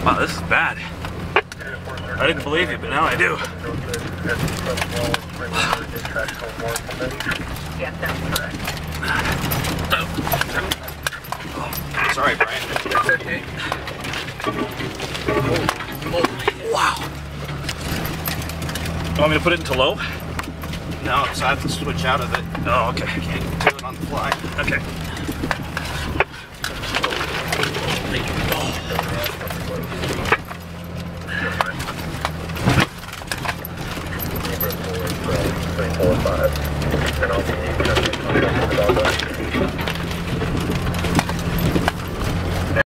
Wow, this is bad. I didn't believe you, but now I do. Sorry, Brian. Okay. Wow. You want me to put it into low? No, so I have to switch out of it. Oh, okay. I can't do it on the fly. Okay. between 4 and 5, and I'll be